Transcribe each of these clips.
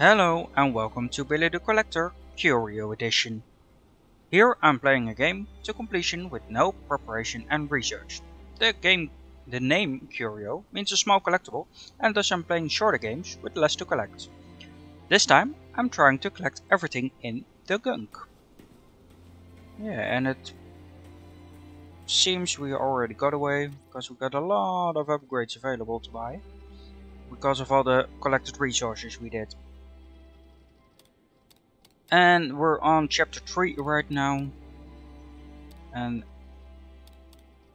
Hello and welcome to Billie the Collector Curio Edition. Here I'm playing a game to completion with no preparation and research. The game, the name Curio means a small collectible and thus I'm playing shorter games with less to collect. This time I'm trying to collect everything in the gunk. Yeah and it seems we already got away because we got a lot of upgrades available to buy because of all the collected resources we did. And we're on chapter 3 right now. And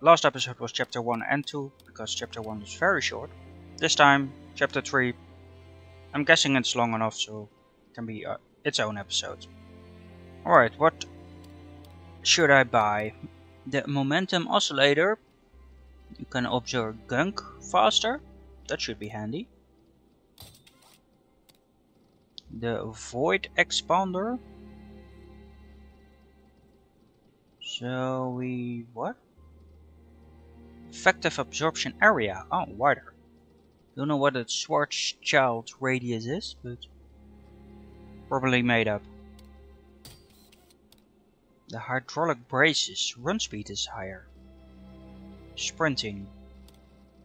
last episode was chapter 1 and 2, because chapter 1 was very short. This time, chapter 3, I'm guessing it's long enough so it can be uh, its own episode. Alright, what should I buy? The momentum oscillator. You can observe gunk faster. That should be handy the void expander. So we what? Effective absorption area. Oh, wider. Don't know what a Schwarzschild radius is, but probably made up. The hydraulic braces run speed is higher. Sprinting.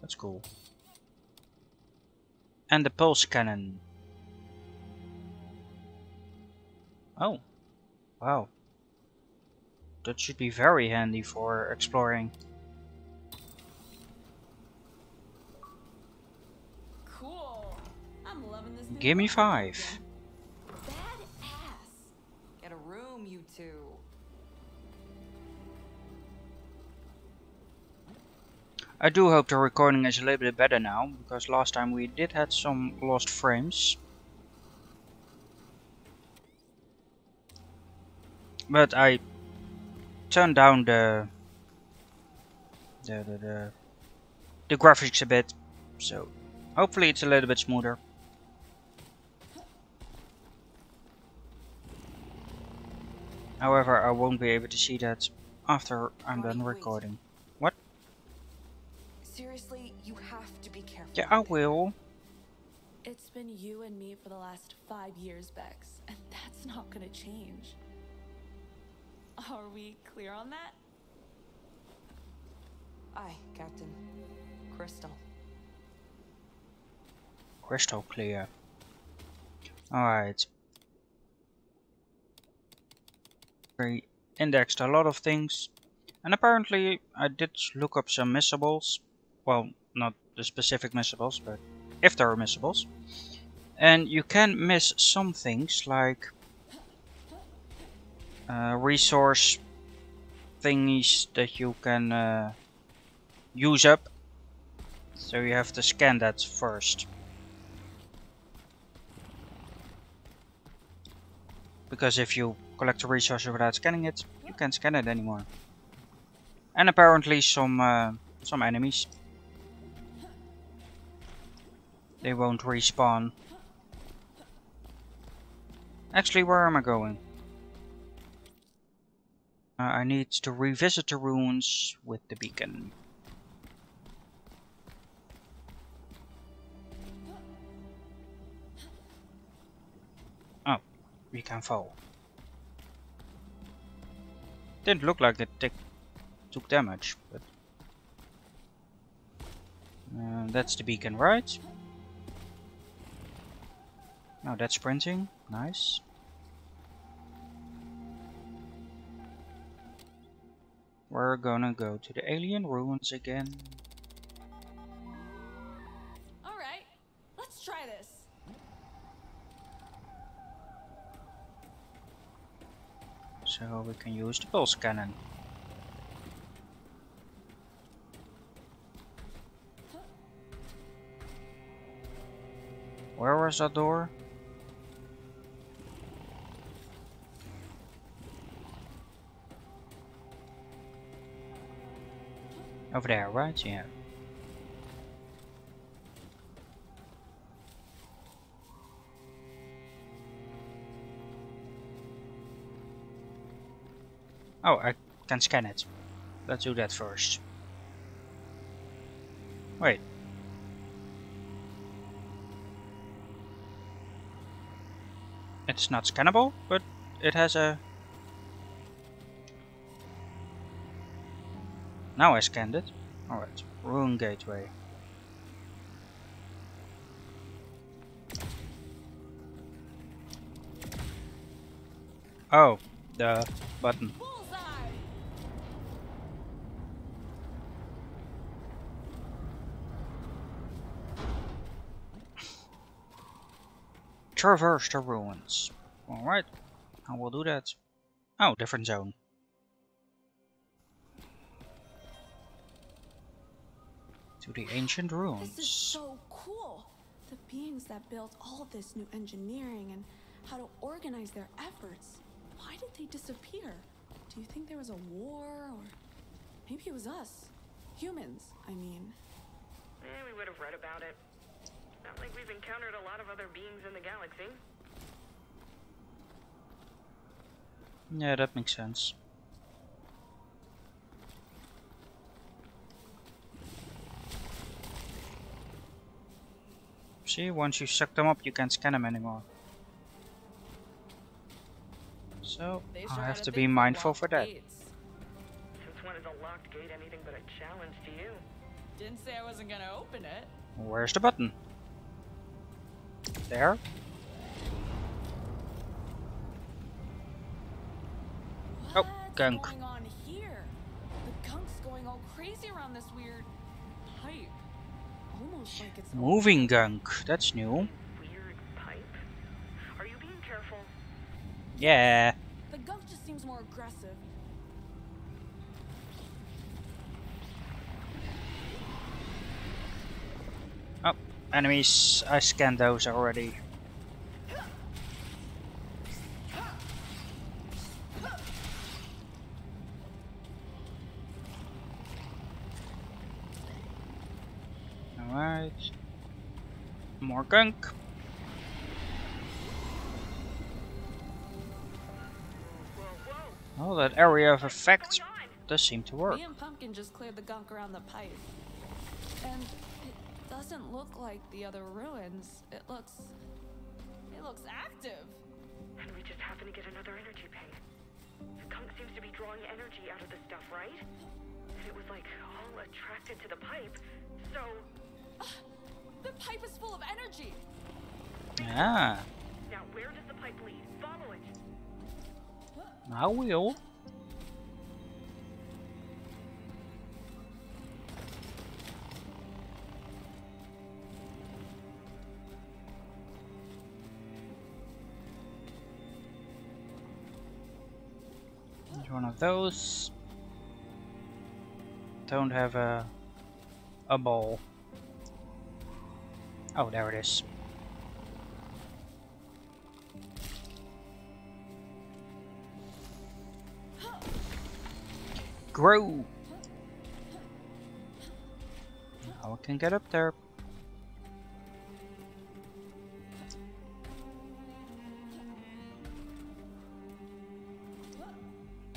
That's cool. And the pulse cannon. Oh. Wow. That should be very handy for exploring. Cool. I'm loving this. Give me five. Badass. Get a room, you two. I do hope the recording is a little bit better now, because last time we did had some lost frames. But I turned down the the, the the the graphics a bit so hopefully it's a little bit smoother. However I won't be able to see that after I'm done recording. What? Seriously you have to be careful yeah I will. It's been you and me for the last five years Becks and that's not gonna change are we clear on that? Aye, Captain. Crystal. Crystal clear. Alright. We indexed a lot of things. And apparently I did look up some missables. Well, not the specific missables, but if there are missables. And you can miss some things like uh, resource thingies that you can uh, use up. So you have to scan that first. Because if you collect a resource without scanning it, you can't scan it anymore. And apparently some uh, some enemies. They won't respawn. Actually, where am I going? Uh, I need to revisit the ruins with the beacon. Oh, we can fall. Didn't look like it took damage, but... Uh, that's the beacon, right? Oh, that's sprinting. Nice. We're gonna go to the alien ruins again. Alright, let's try this. So we can use the pulse cannon. Where was that door? Over there, right? Yeah. Oh, I can scan it. Let's do that first. Wait. It's not scannable, but it has a... Now I scanned it. Alright, Ruin Gateway. Oh, the button. Traverse the ruins. Alright, I will do that. Oh, different zone. To the ancient ruins. This is so cool. The beings that built all this new engineering and how to organize their efforts. Why did they disappear? Do you think there was a war or maybe it was us? Humans, I mean. Eh, we would have read about it. Not like we've encountered a lot of other beings in the galaxy. Yeah, that makes sense. See, once you suck them up, you can't scan them anymore. So, I sure have to be mindful for that. Since when is a locked gate anything but a challenge to you? Didn't say I wasn't gonna open it. Where's the button? There? Oh, gunk. going on here? The gunk's going all crazy around this weird pipe. Like Moving gunk, that's new. Weird pipe? Are you being careful? Yeah. The gunk just seems more aggressive. Oh, enemies, I scanned those already. Alright. More gunk. Whoa, whoa! Oh, that area of effect does seem to work. Me and Pumpkin just cleared the gunk around the pipe. And it doesn't look like the other ruins. It looks. It looks active. And we just happen to get another energy ping. The gunk seems to be drawing energy out of the stuff, right? And it was like all attracted to the pipe. So, The pipe is full of energy. Ah, now where does the pipe lead? Follow it. I will. There's one of those. Don't have a a ball. Oh, there it is. Grow. Now I can get up there.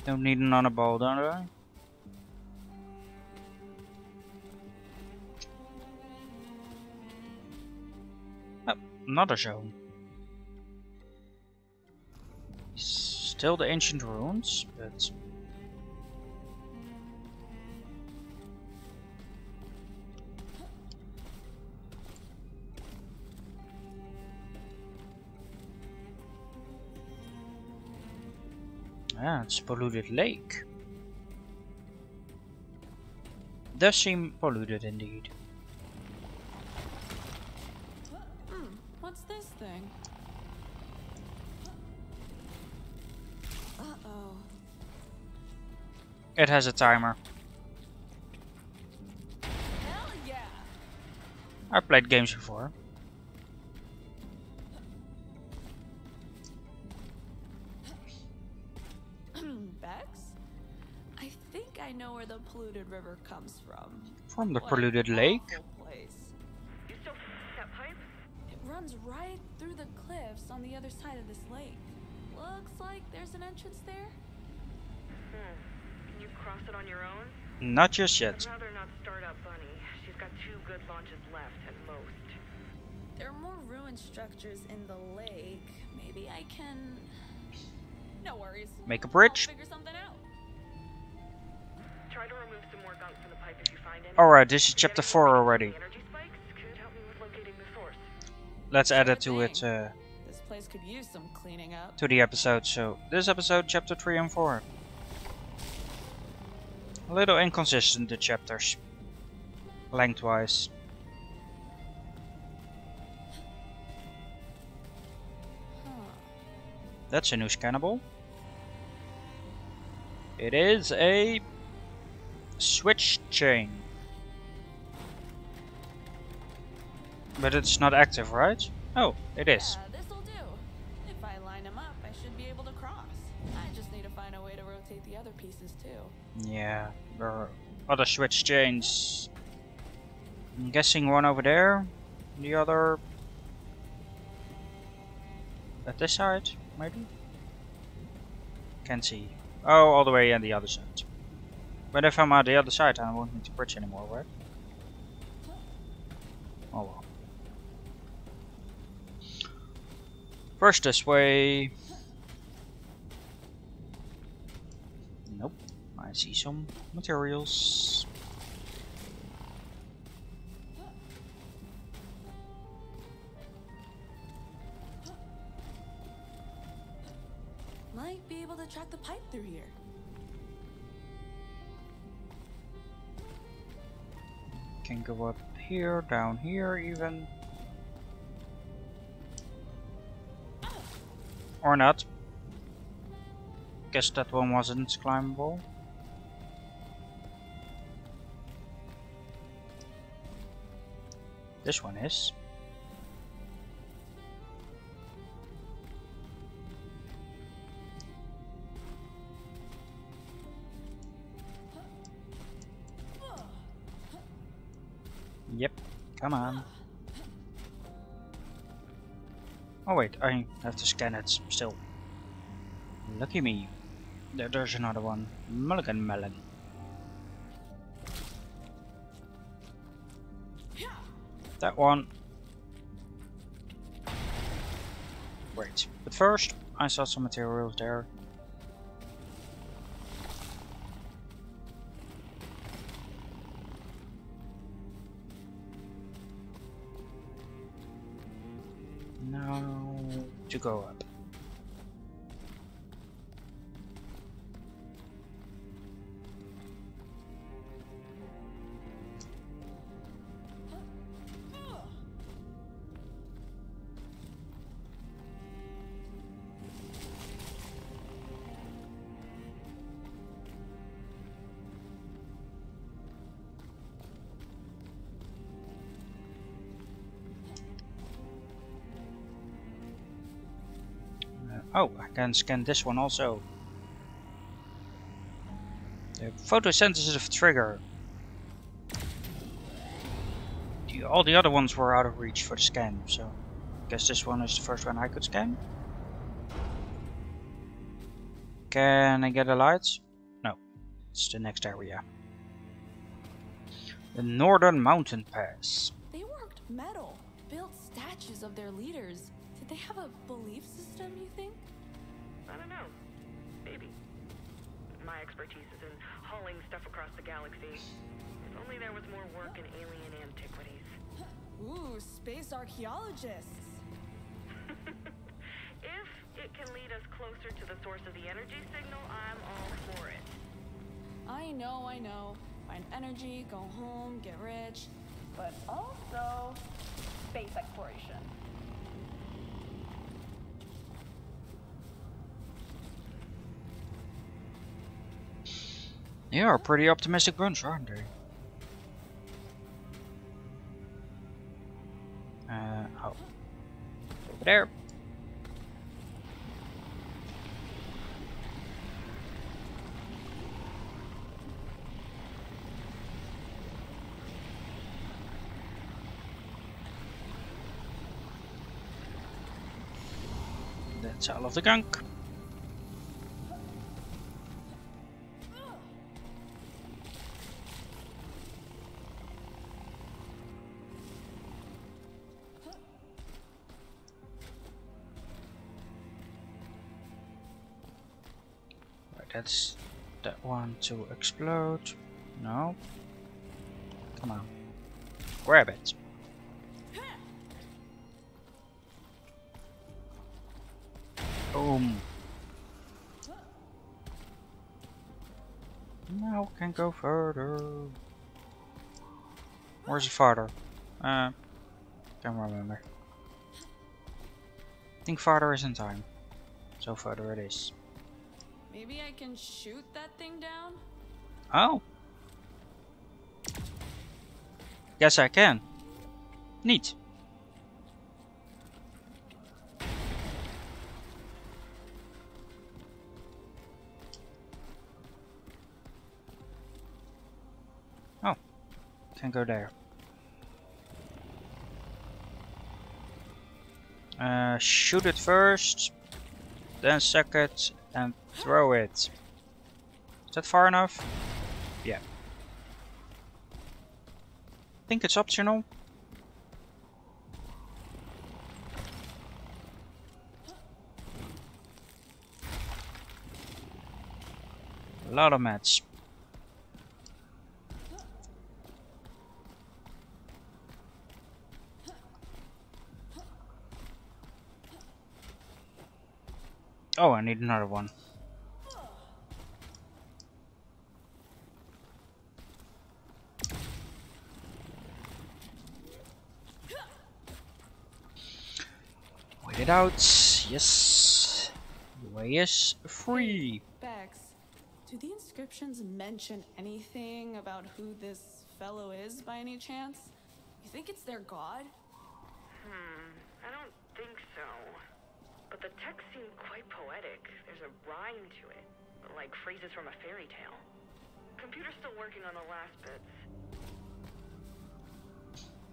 Don't need another ball, don't I? Another zone. Still the ancient ruins, but Ah, it's polluted lake. Does seem polluted indeed. It has a timer. Hell yeah! I played games before. Becks? I think I know where the polluted river comes from. From the What polluted lake. awful place. You still that pipe? It runs right through the cliffs on the other side of this lake. Looks like there's an entrance there. Hmm. Can you cross it on your own? Not just yet. I'd rather not start up Bunny. She's got two good launches left at most. There are more ruined structures in the lake. Maybe I can. No worries. Make a I'll bridge. figure something out. Try to remove some more gunk from the pipe if you find any. Alright, this is chapter 4 already. the Energy spikes could help me with locating the source. Let's add it to it uh, This place could use some cleaning up. to the episode. So this episode, chapter 3 and 4. A little inconsistent the chapters. Lengthwise. That's a new scannable. It is a switch chain. But it's not active, right? Oh, it is. Yeah, there are other switch chains. I'm guessing one over there, the other at this side, maybe? Can't see. Oh, all the way on the other side. But if I'm at the other side, I won't need to bridge anymore, right? Oh well. First this way. Nope. I see some materials. Might be able to track the pipe through here. Can go up here, down here even. Or not. Guess that one wasn't climbable. This one is. Yep, come on. Oh wait, I have to scan it still. Lucky me. There, there's another one. Mulligan melon. That one. Wait, but first I saw some materials there. Now to go up. Oh, I can scan this one also. The photosensitive trigger. The, all the other ones were out of reach for the scan, so I guess this one is the first one I could scan. Can I get a light? No, it's the next area. The Northern Mountain Pass. They worked metal, built statues of their leaders. Did they have a belief system, you think? I don't know. Maybe. My expertise is in hauling stuff across the galaxy. If only there was more work in alien antiquities. Ooh, space archaeologists. if it can lead us closer to the source of the energy signal, I'm all for it. I know, I know. Find energy, go home, get rich. But also, space exploration. Are a pretty optimistic bunch, aren't they? Uh, oh. Over there. That's all of the gunk. That one to explode. No. Come on. Grab it. Boom. Now can go further. Where's the farther? Uh, don't remember. I think farther is in time. So further it is. Maybe I can shoot that thing down? Oh. Yes, I can. Neat. Oh, can go there. Uh, shoot it first, then it, and throw it. Is that far enough? Yeah. I think it's optional. A lot of mats. Oh, I need another one. Wait it out. Yes. The way is free. Becks, do the inscriptions mention anything about who this fellow is by any chance? You think it's their god? Hmm, I don't think so. But the text seemed quite poetic. There's a rhyme to it, like phrases from a fairy tale. Computer's still working on the last bits.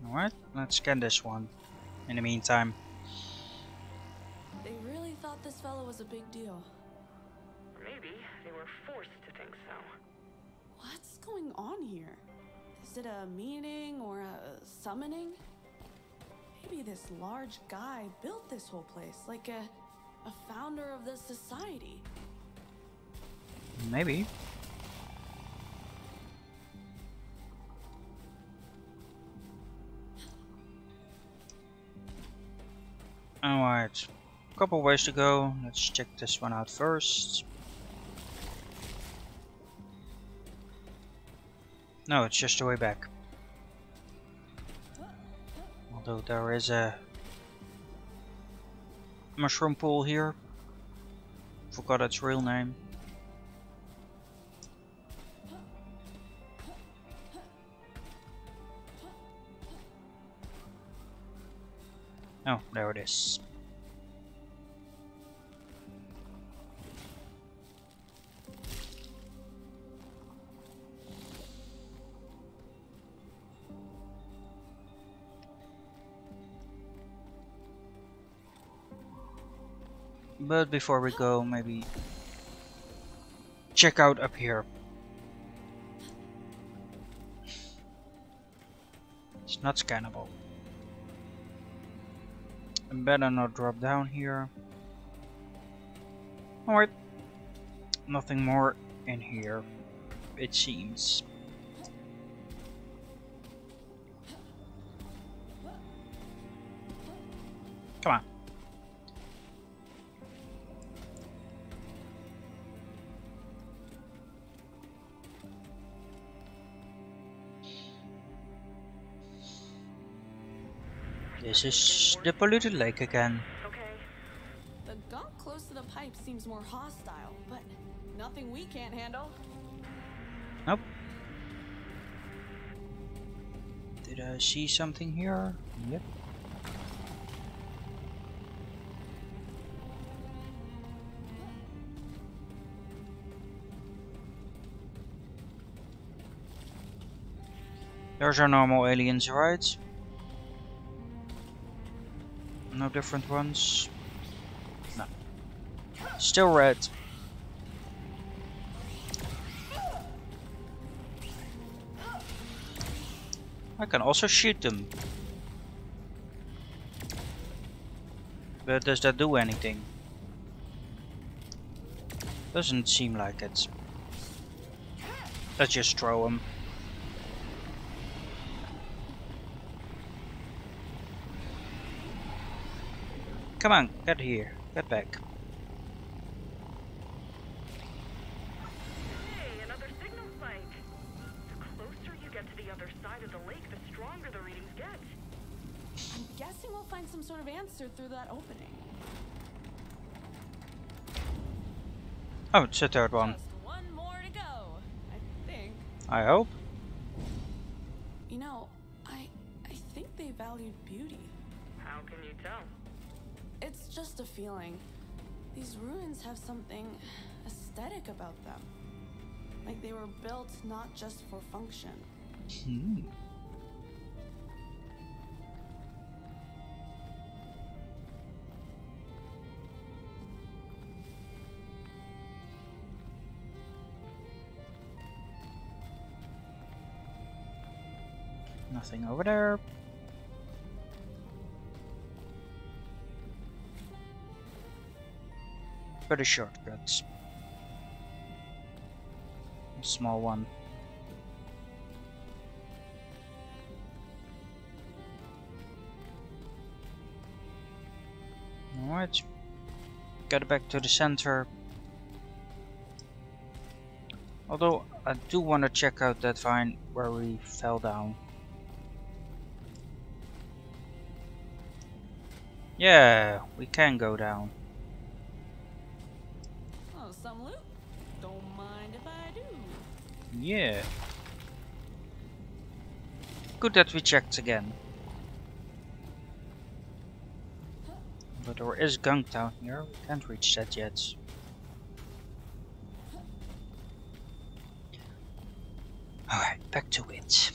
Alright, let's scan this one. In the meantime. They really thought this fellow was a big deal. Or maybe they were forced to think so. What's going on here? Is it a meeting or a summoning? Maybe this large guy built this whole place, like a, a founder of this society. Maybe. Alright. a Couple ways to go. Let's check this one out first. No, it's just the way back. Although there is a mushroom pool here. Forgot its real name. Oh, there it is. But before we go, maybe check out up here. It's not scannable. I better not drop down here. Alright. Nothing more in here, it seems. This is the polluted lake again. Okay. The gunk close to the pipe seems more hostile, but nothing we can't handle. Nope. Did I see something here? Yep. There's our normal aliens, right? Different ones? No. Still red. I can also shoot them. But does that do anything? Doesn't seem like it. Let's just throw him. Come on, get here. Get back. Hey, another signal spike. The closer you get to the other side of the lake, the stronger the readings get. I'm guessing we'll find some sort of answer through that opening. Oh, it's the third one. Just one more to go, I think. I hope. Feeling. These ruins have something aesthetic about them. Like they were built not just for function. Hmm. Nothing over there. Better shortcuts. Small one. Alright. Get back to the center. Although I do want to check out that vine where we fell down. Yeah, we can go down. Yeah. Good that we checked again. But there is gunk down here. We can't reach that yet. Alright, back to it.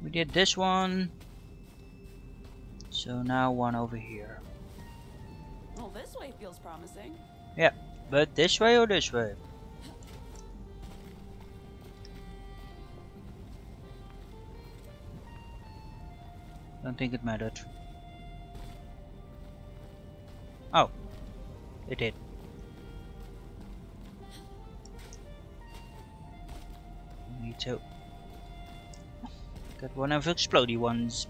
We did this one. So now one over here. Way feels promising. Yeah, but this way or this way? Don't think it mattered. Oh, it did. Me too. Got one of the explodey ones.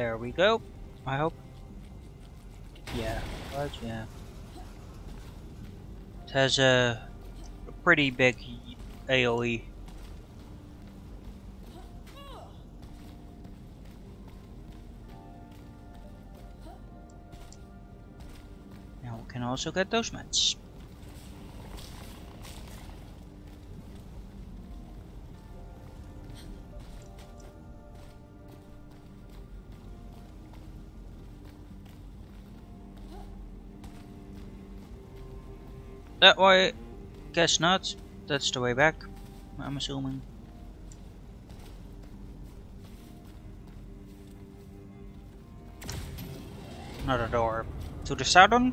There we go. I hope. Yeah, yeah. It has a, a pretty big AoE. Now we can also get those mats. Way? Guess not. That's the way back, I'm assuming. Another door. To the southern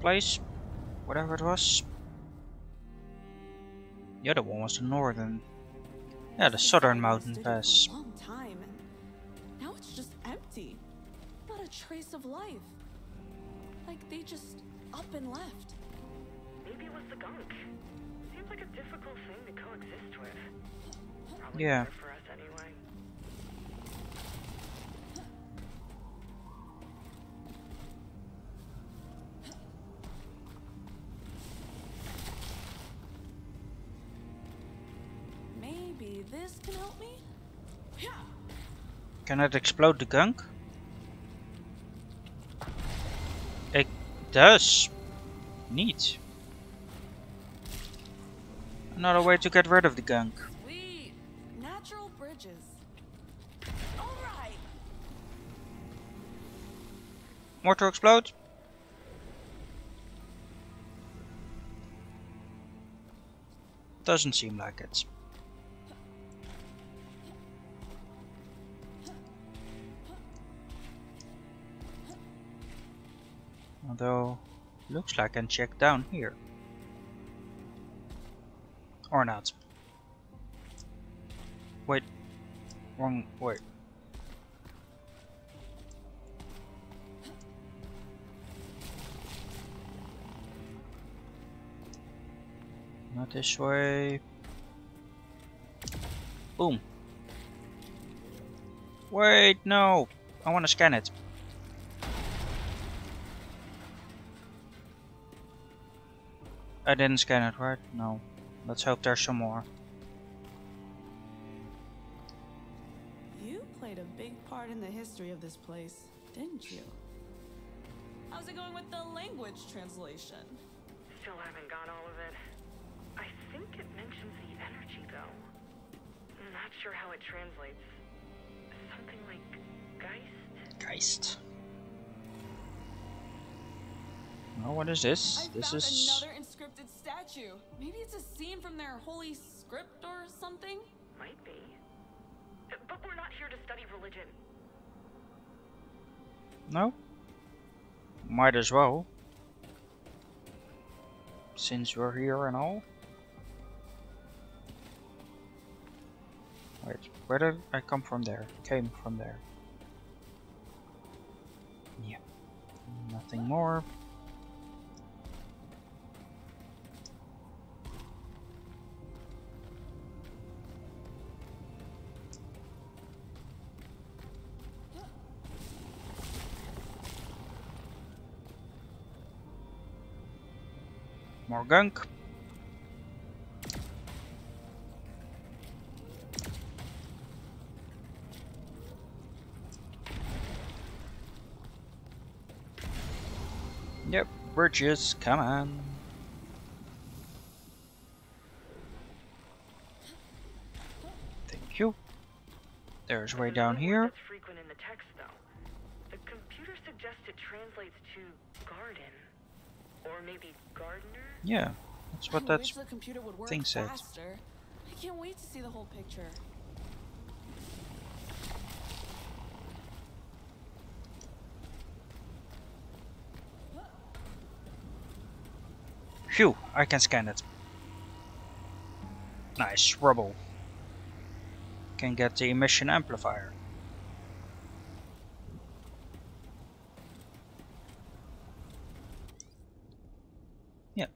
place? Whatever it was. The other one was the northern. Yeah, the southern mountain pass. A long time, now it's just empty. Not a trace of life. Like they just up and left. Maybe it was the gunk. Seems like a difficult thing to coexist with. Probably Yeah. for us anyway. Maybe this can help me? Yeah. Can it explode the gunk? It does. Neat. Another way to get rid of the gunk. Sweet. Natural bridges. Alright. More to explode? Doesn't seem like it. Although Looks like I can check down here. Or not. Wait. Wrong. Wait. Not this way. Boom. Wait, no. I want to scan it. I didn't scan it, right? No. Let's hope there's some more. You played a big part in the history of this place, didn't you? How's it going with the language translation? Still haven't got all of it. I think it mentions the energy, though. I'm not sure how it translates. Something like Geist? Geist. Oh, what is this? I this found is. another inscripted statue. Maybe it's a scene from their holy script or something? Might be. But we're not here to study religion. No? Might as well. Since we're here and all. Wait, where did I come from there? Came from there. Yeah. Nothing more. More gunk. Yep, bridges, come on. Thank you. There's way down here. That's frequent in the text, though. The computer suggests it translates to garden, or maybe gardener. Yeah, that's what I that's. wish the computer would work thing said. faster. I can't wait to see the whole picture. Phew, I can scan it. Nice, rubble. Can get the emission amplifier. Yeah.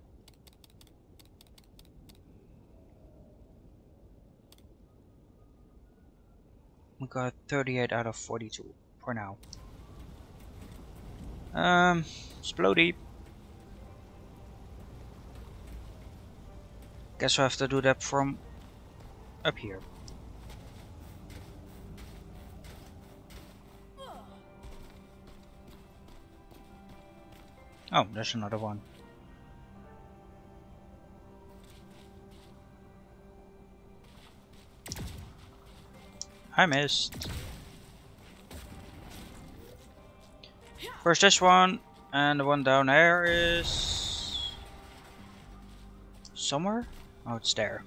We got 38 out of 42 for now. Um, Splody. Guess I have to do that from up here. Oh, there's another one. I missed. First this one, and the one down there is somewhere. Oh, it's there.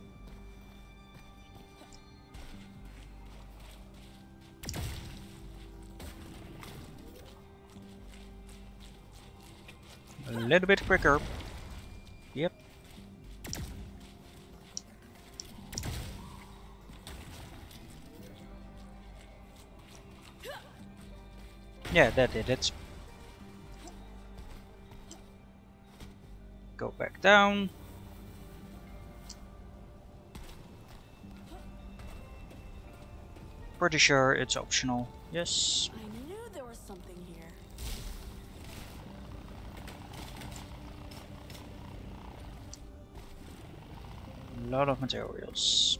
A little bit quicker. Yeah, that did it. Go back down. Pretty sure it's optional. Yes. I knew there was something here. A lot of materials.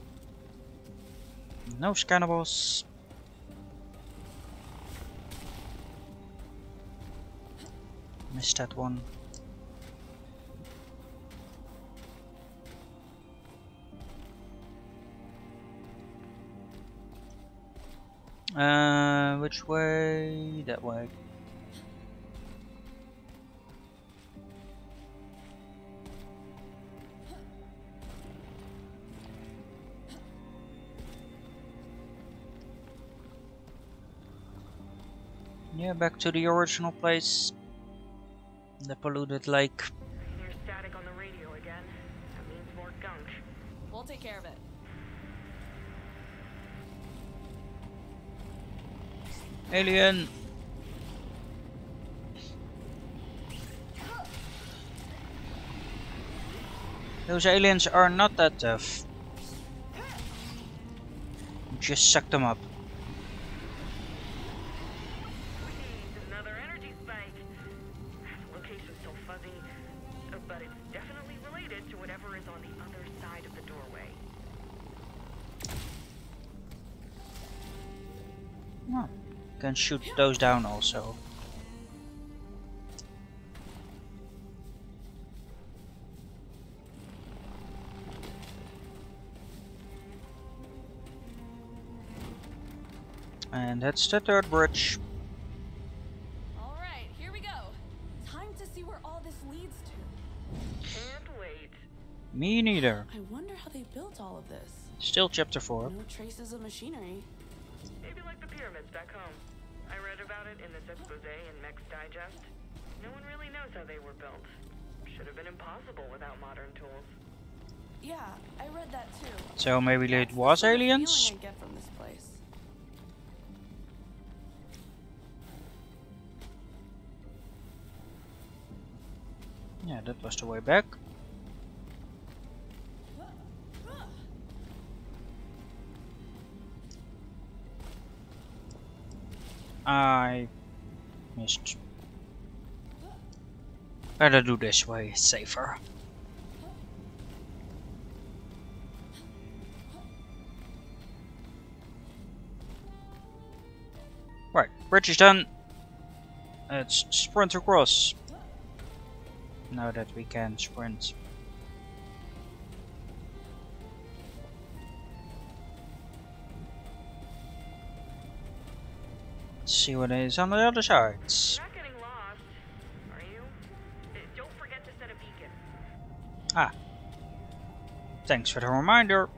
No scannables. Missed that one. Uh, which way? That way. Yeah, back to the original place. The polluted lake. I hear static on the radio again. That means more gunk. We'll take care of it. Alien! Those aliens are not that tough. Just suck them up. Can shoot those down also. And that's the third bridge. All right, here we go. Time to see where all this leads to. Can't wait. Me neither. I wonder how they built all of this. Still chapter 4. No traces of machinery. Maybe like the pyramids back home. I read about it in this expose in Mech's Digest. No one really knows how they were built. Should have been impossible without modern tools. Yeah, I read that too. So maybe it was aliens? I get from this place. Yeah, that was the way back. I missed. Better do this way, safer. Right, bridge is done. Let's sprint across. Now that we can sprint. See what is on the other side. Not getting lost, are you? Uh, Don't forget to set a beacon. Ah. Thanks for the reminder.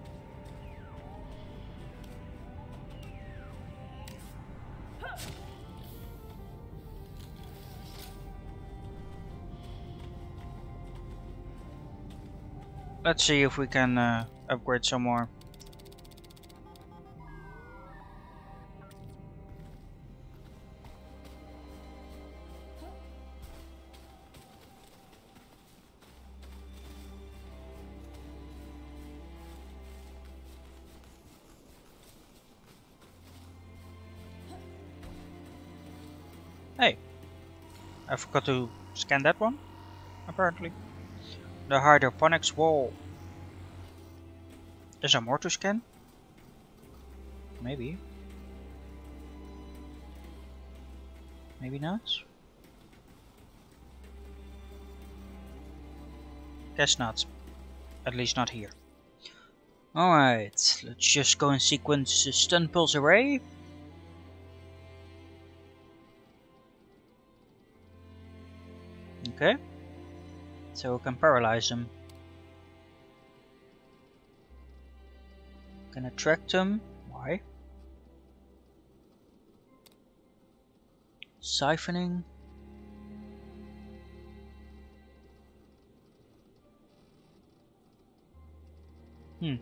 Let's see if we can uh, upgrade some more. Forgot to scan that one, apparently. The hydroponics wall. Is there more to scan? Maybe. Maybe not? Guess not. At least not here. Alright, let's just go and sequence the stun pulse array. Okay. So we can paralyze them. Can attract them. Why? Siphoning. Hmm.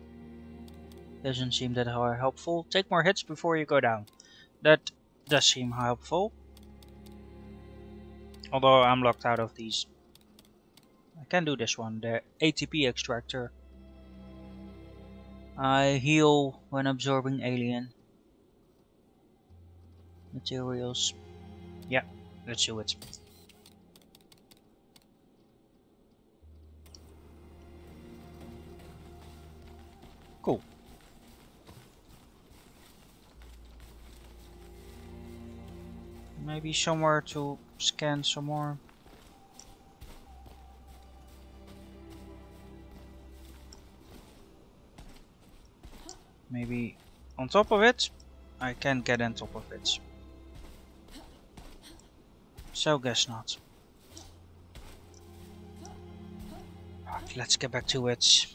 Doesn't seem that hel- helpful. Take more hits before you go down. That does seem helpful. Although I'm locked out of these. I can do this one, the ATP extractor. I heal when absorbing alien materials. Yeah, let's do it. Cool. Maybe somewhere to scan some more. Maybe on top of it? I can get on top of it. So guess not. Right, let's get back to it.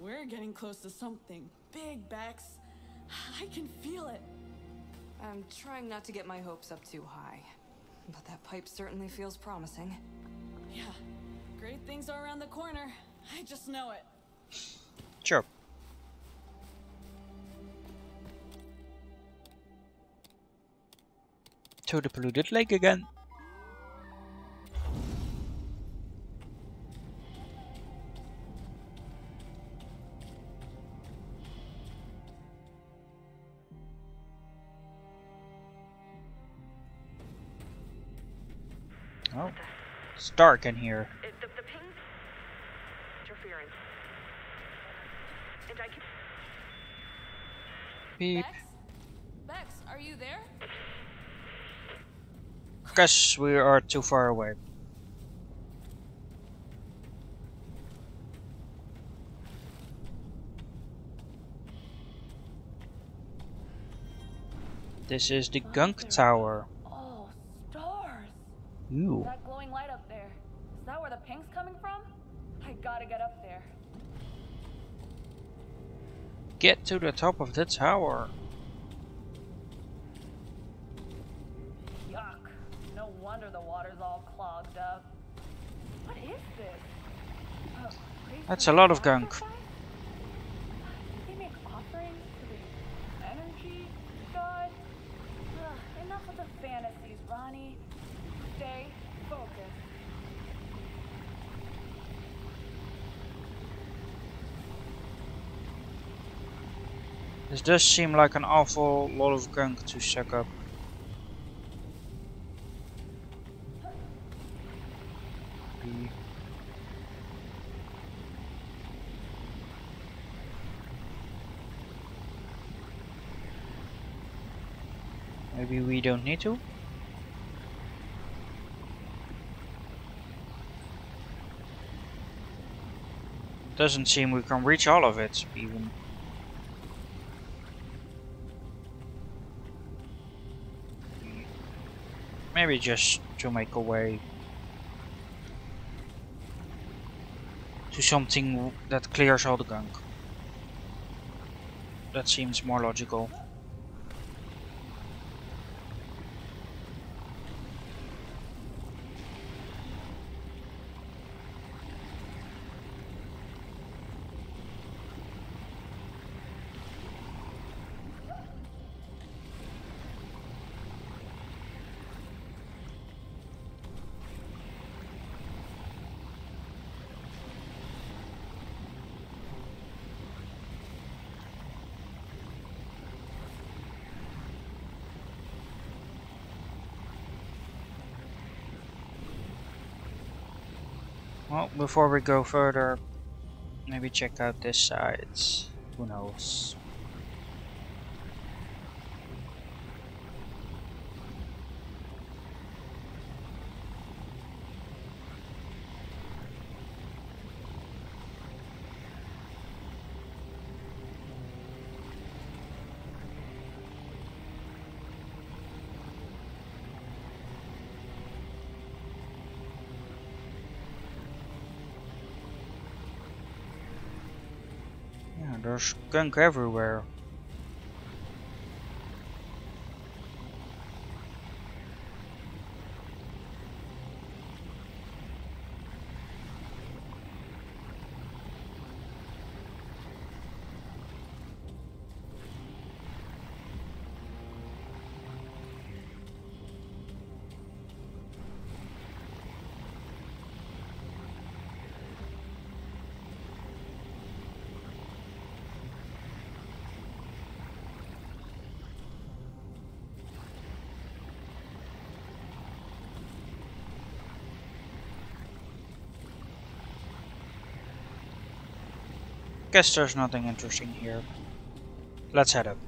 We're getting close to something big, Becks. I can feel it. I'm trying not to get my hopes up too high. But that pipe certainly feels promising. Yeah, great things are around the corner. I just know it. Sure. To the polluted lake again. Dark in here. It, the, the pings. Interference. And I can. Beep. Becks? Becks, are you there? Guess we are too far away. This is the Gunk Tower. Oh, stars. Ooh. That glowing light up there. Is that where the pink's coming from? I gotta get up there. Get to the top of the tower. Yuck. No wonder the water's all clogged up. What is this? Place That's a lot of gunk. sacrifice? Did they make offerings to the energy god? Ugh, enough with the fantasies, Rani. Stay focused. This does seem like an awful lot of gunk to suck up. Maybe we don't need to? Doesn't seem we can reach all of it, even. Maybe just to make a way to something that clears all the gunk. That seems more logical. Well, before we go further, maybe check out this side. Who knows? Yeah, there's gunk everywhere. Guess there's nothing interesting here. Let's head up.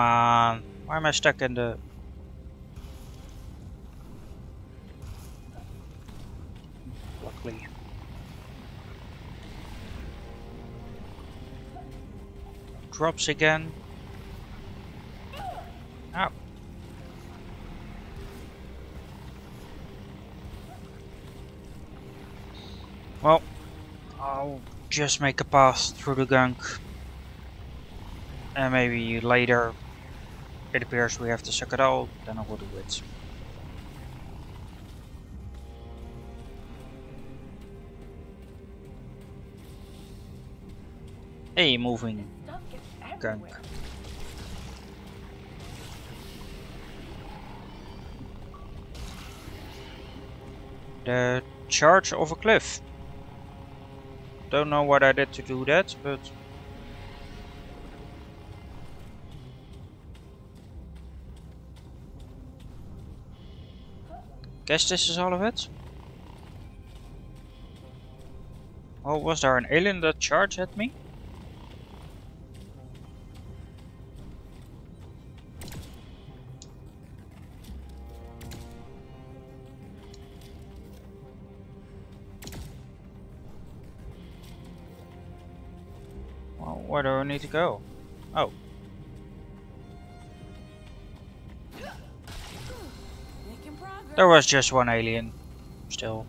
Come on. Why am I stuck in the... Luckily. Drops again. Oh. Well, I'll just make a pass through the gunk. And maybe later it appears we have to suck it all, then I will do it. Hey, moving gunk. The charge of a cliff. Don't know what I did to do that, but guess this is all of it. Oh, was there an alien that charged at me? Well, where do I need to go? There was just one alien. Still.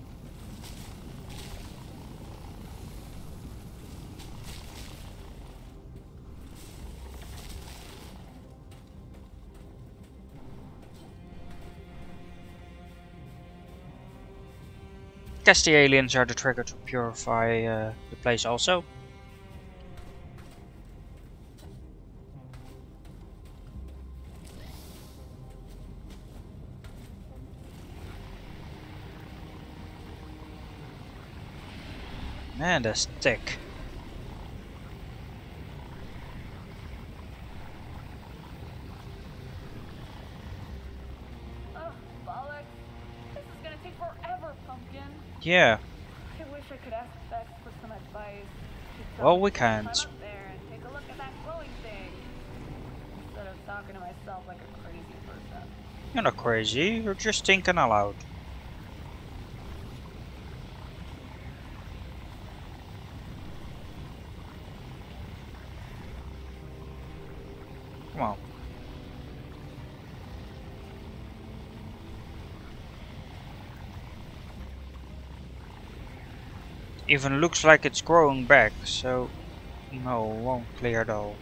Guess the aliens are the trigger to purify uh, the place also. Man, that's thick. Ugh, bollocks. This is gonna take forever, Pumpkin. Yeah, I wish I could ask Becks for some advice. Well, we can't. Run up there and a look at that glowing thing. Instead of talking to myself like a crazy person. you're not crazy, you're just thinking aloud. Come on. Even looks like it's growing back, so no, won't clear though.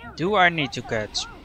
Damn, Do I need to awesome.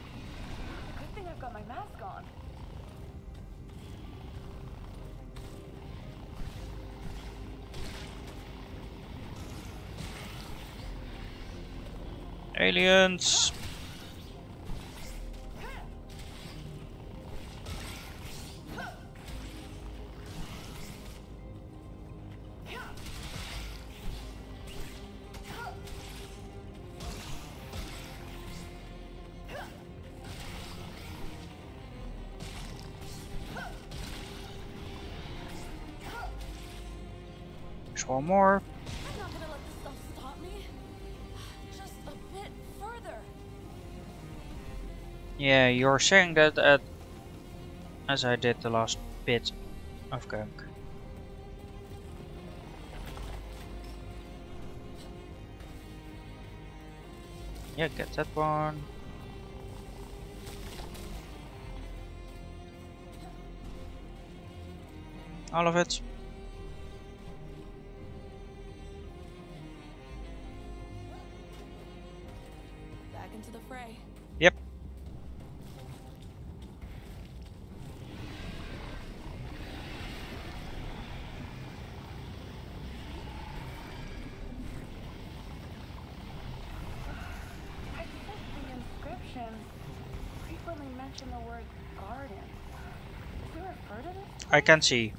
You're saying that at, as I did the last bit of gunk. Yeah, get that one. All of it. can see.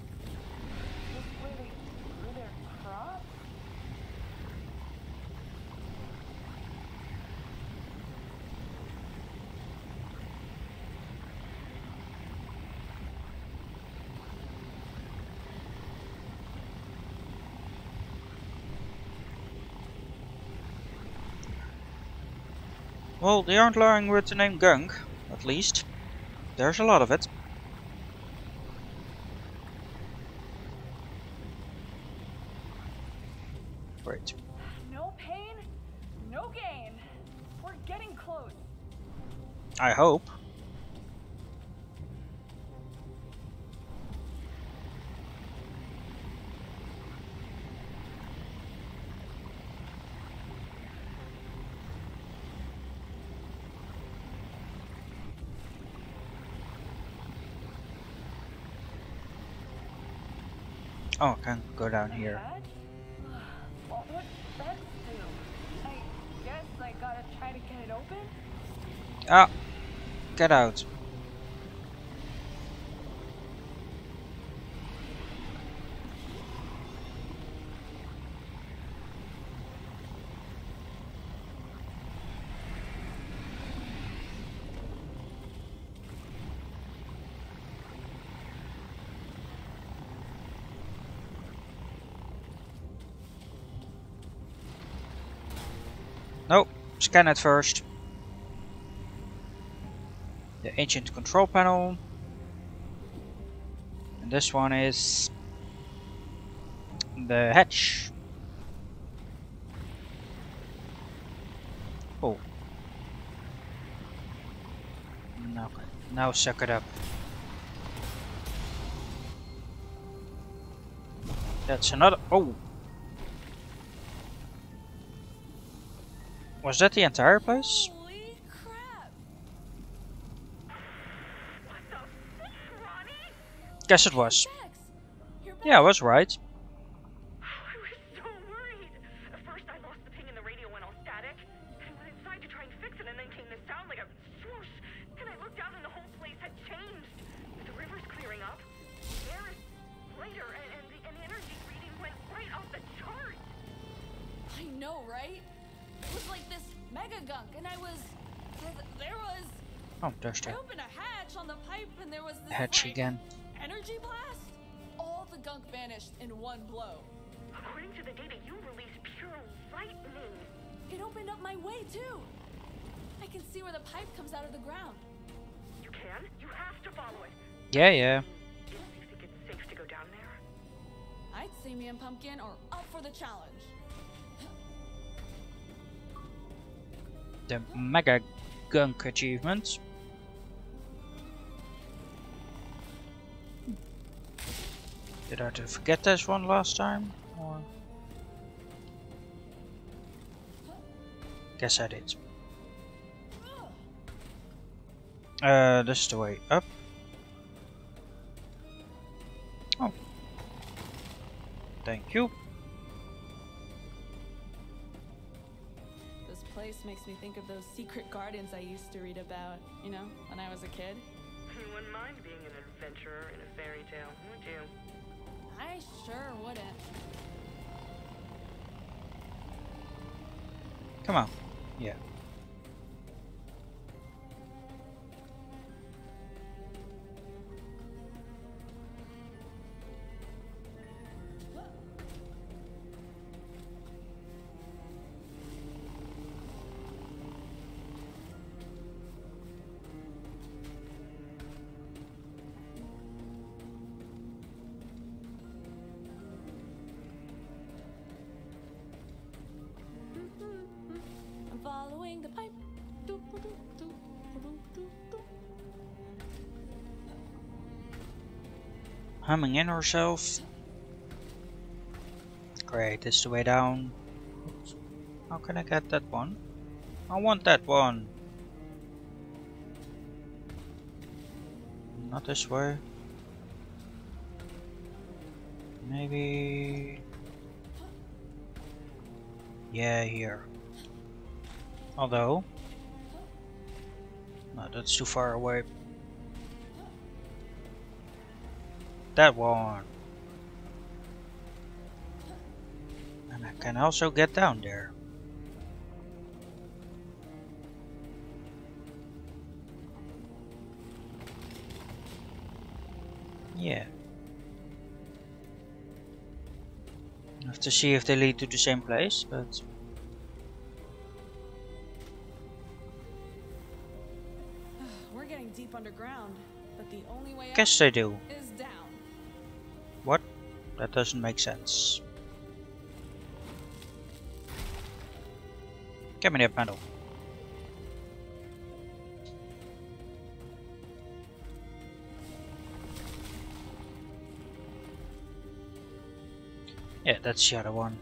Well, they aren't lying with the name Gunk, at least. There's a lot of it. I hope. Oh, I can go down here. What would that do? I guess I gotta try to get it open? Ah, get out. Scan it first. Ancient control panel. And this one is the hatch. Oh. Now, now suck it up. That's another. Oh. Was that the entire place? Holy crap! What the f- Rani? Guess it was. Becks, you're back. Yeah, I was right. I was so worried. At first, I lost the ping and the radio went all static. I went inside to try and fix it, and then came this sound like a swoosh. And I looked out, and the whole place had changed. The river's clearing up. The air is lighter, and, and, the, and the energy reading went right off the chart. I know, right? It was like this mega gunk, and I was. There was. Oh, there's I opened a hatch on the pipe, and there was this. hatch like, again. Energy blast? All the gunk vanished in one blow. According to the data, you released pure lightning. It opened up my way, too. I can see where the pipe comes out of the ground. You can? You have to follow it. Yeah, yeah. Do you think it's safe to go down there? I'd say me and Pumpkin are up for the challenge. The Mega Gunk achievement. Did I to forget this one last time? Or guess I did. Uh, this is the way up. Oh. Thank you. This place makes me think of those secret gardens I used to read about, you know, when I was a kid. You wouldn't mind being an adventurer in a fairy tale, would you? I sure wouldn't. Come on. Yeah. Following the pipe. Doo, doo, doo. Humming in herself. Great, this is the way down. How can I get that one? I want that one. Not this way. Maybe. Yeah, here. Although. No, that's too far away. That one. And I can also get down there. Yeah. Have to see if they lead to the same place, but Guess they do. out is down. What? That doesn't make sense. Give me that medal. Yeah, that's the other one.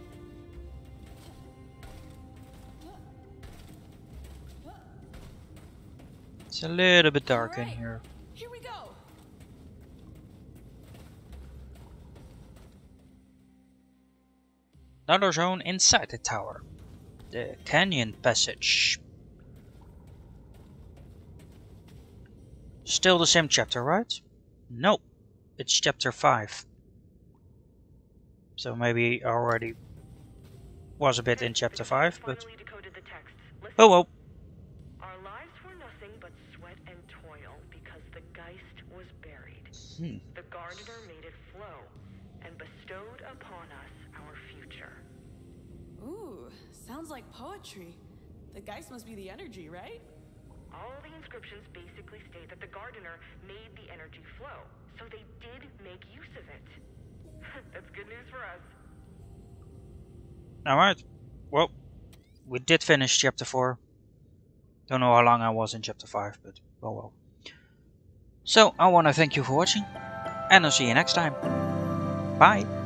It's a little bit dark in here. Another zone inside the tower. The Canyon Passage. Still the same chapter, right? Nope. It's chapter 5. So maybe I already was a bit in chapter 5, but... Finally decoded the texts. Listen. Oh well. Our lives were nothing but sweat and toil because the Geist was buried. Hmm. The Gardener made it flow and bestowed upon us our future. Ooh, sounds like poetry. The Geist must be the energy, right? All the inscriptions basically state that the Gardener made the energy flow, so they did make use of it. That's good news for us. Alright. Well, we did finish chapter 4. Don't know how long I was in chapter 5, but oh well. So, I want to thank you for watching, and I'll see you next time. Bye.